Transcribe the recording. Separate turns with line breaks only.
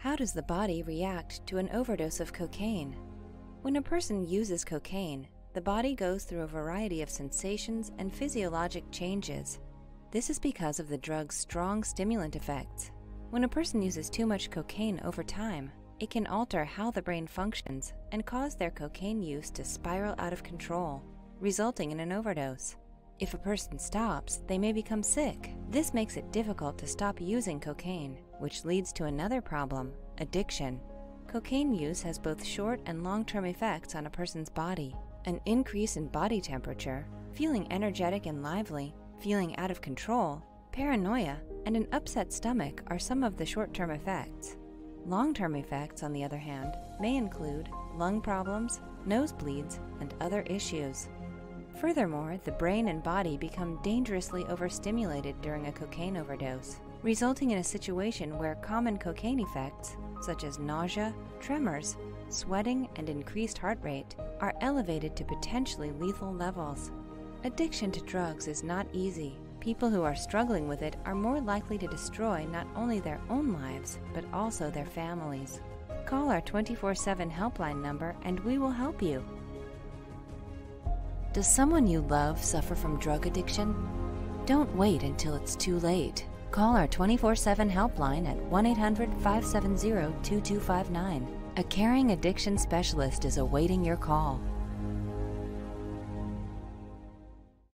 How does the body react to an overdose of cocaine? When a person uses cocaine, the body goes through a variety of sensations and physiologic changes. This is because of the drug's strong stimulant effects. When a person uses too much cocaine over time, it can alter how the brain functions and cause their cocaine use to spiral out of control, resulting in an overdose. If a person stops, they may become sick. This makes it difficult to stop using cocaine, which leads to another problem addiction. Cocaine use has both short and long term effects on a person's body. An increase in body temperature, feeling energetic and lively, feeling out of control, paranoia, and an upset stomach are some of the short term effects. Long term effects, on the other hand, may include lung problems, nosebleeds, and other issues. Furthermore, the brain and body become dangerously overstimulated during a cocaine overdose, resulting in a situation where common cocaine effects, such as nausea, tremors, sweating, and increased heart rate, are elevated to potentially lethal levels. Addiction to drugs is not easy. People who are struggling with it are more likely to destroy not only their own lives, but also their families. Call our 24 7 helpline number and we will help you. Does someone you love suffer from drug addiction? Don't wait until it's too late. Call our 24 7 helpline at 1 800 570 2259. A caring addiction specialist is awaiting your call.